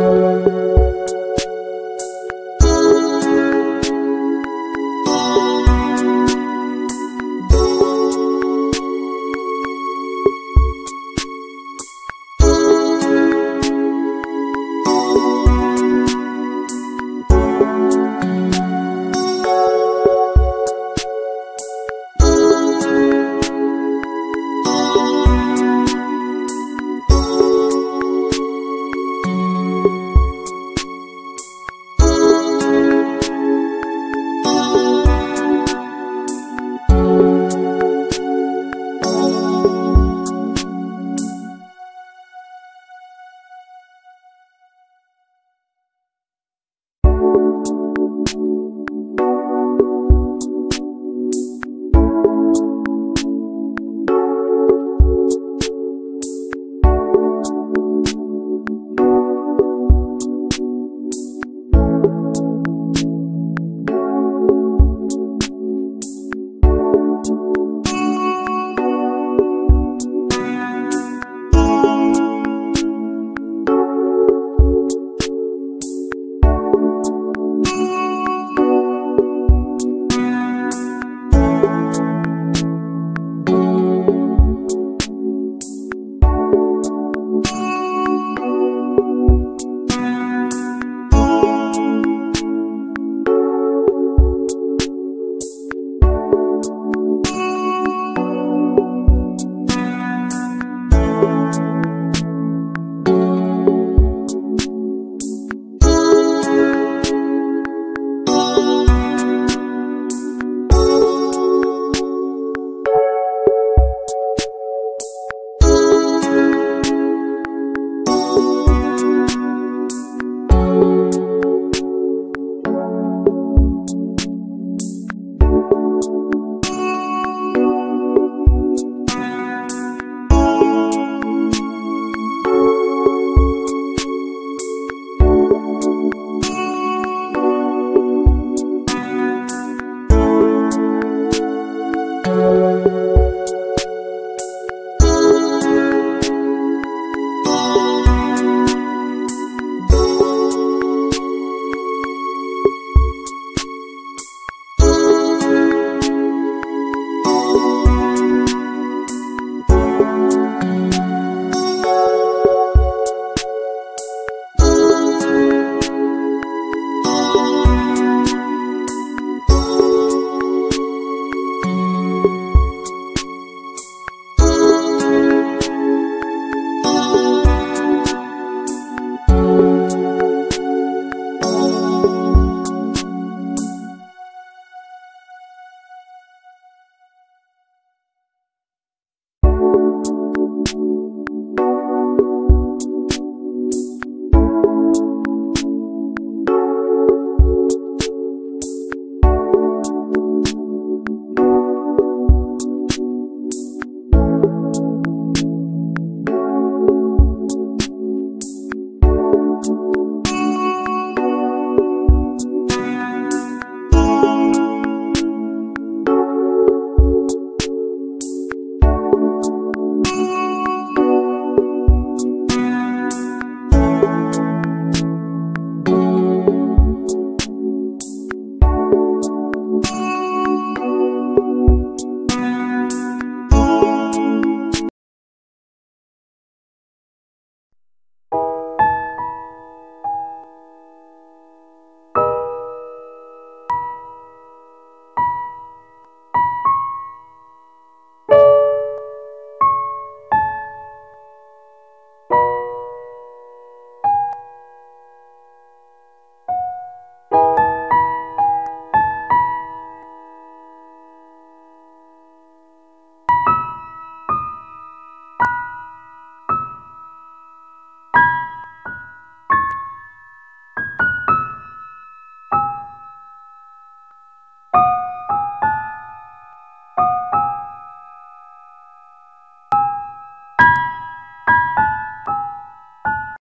Música Música